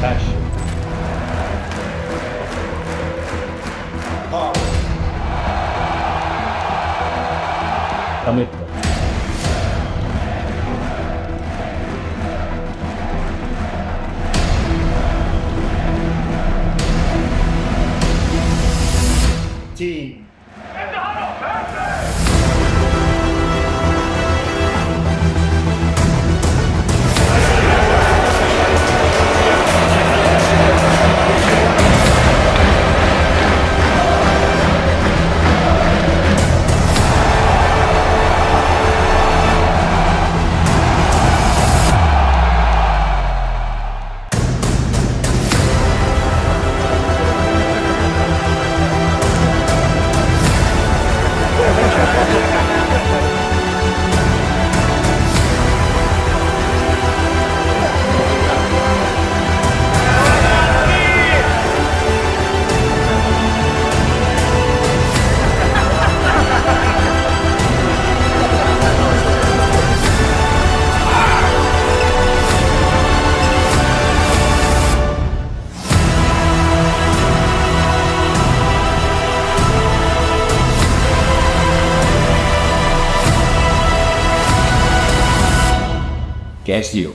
Action. Pause. Guess you.